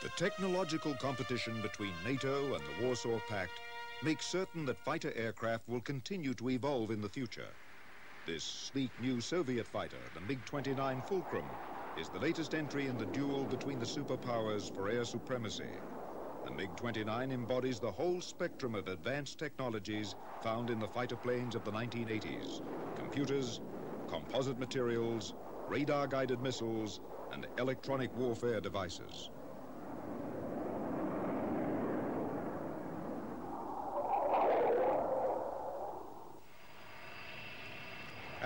The technological competition between NATO and the Warsaw Pact makes certain that fighter aircraft will continue to evolve in the future. This sleek new Soviet fighter, the MiG-29 Fulcrum, is the latest entry in the duel between the superpowers for air supremacy. The MiG-29 embodies the whole spectrum of advanced technologies found in the fighter planes of the 1980s. Computers, composite materials, radar-guided missiles, and electronic warfare devices.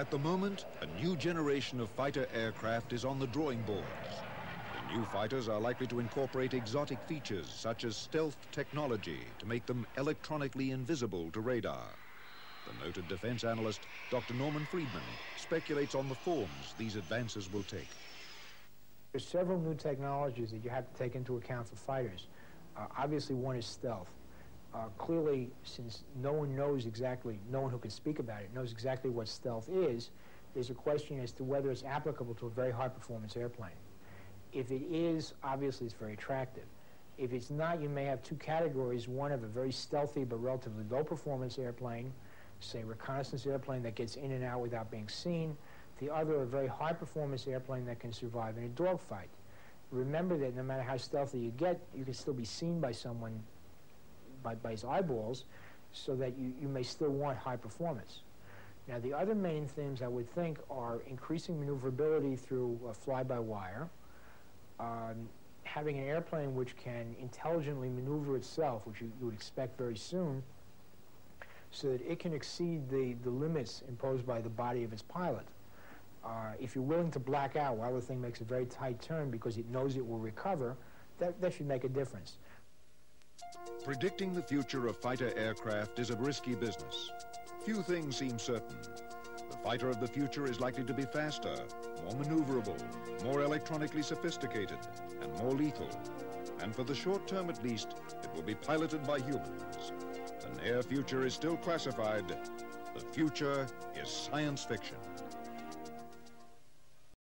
At the moment, a new generation of fighter aircraft is on the drawing boards. The new fighters are likely to incorporate exotic features such as stealth technology to make them electronically invisible to radar. The noted defense analyst, Dr. Norman Friedman, speculates on the forms these advances will take. There's several new technologies that you have to take into account for fighters. Uh, obviously, one is stealth. Uh, clearly, since no one knows exactly, no one who can speak about it knows exactly what stealth is, there's a question as to whether it's applicable to a very high-performance airplane. If it is, obviously it's very attractive. If it's not, you may have two categories, one of a very stealthy but relatively low-performance airplane, say reconnaissance airplane that gets in and out without being seen, the other a very high-performance airplane that can survive in a dogfight. Remember that no matter how stealthy you get, you can still be seen by someone by, by his eyeballs so that you, you may still want high performance. Now, the other main themes I would think are increasing maneuverability through uh, fly-by-wire, um, having an airplane which can intelligently maneuver itself, which you, you, would expect very soon, so that it can exceed the, the limits imposed by the body of its pilot. Uh, if you're willing to black out while the thing makes a very tight turn because it knows it will recover, that, that should make a difference. Predicting the future of fighter aircraft is a risky business. Few things seem certain. The fighter of the future is likely to be faster, more maneuverable, more electronically sophisticated, and more lethal. And for the short term at least, it will be piloted by humans. The near future is still classified. The future is science fiction.